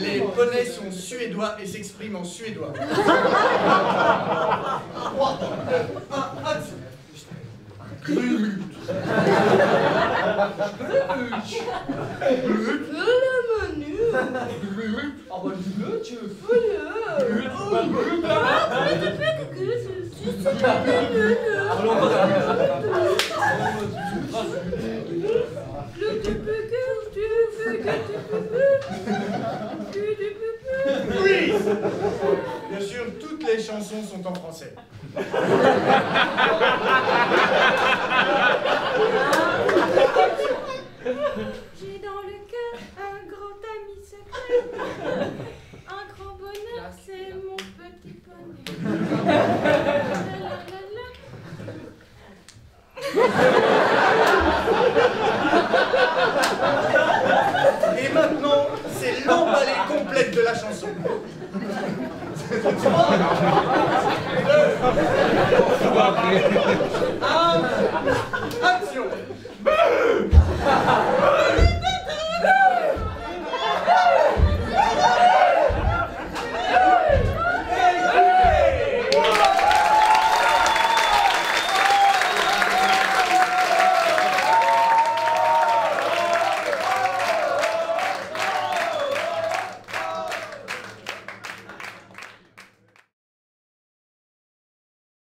Les poneys sont suédois et s'expriment en suédois. 3, 2, 1, action Oui Bien sûr, toutes les chansons sont en français. Un grand bonheur, c'est mon petit poney. Et maintenant, c'est l'emballée complète de la chanson.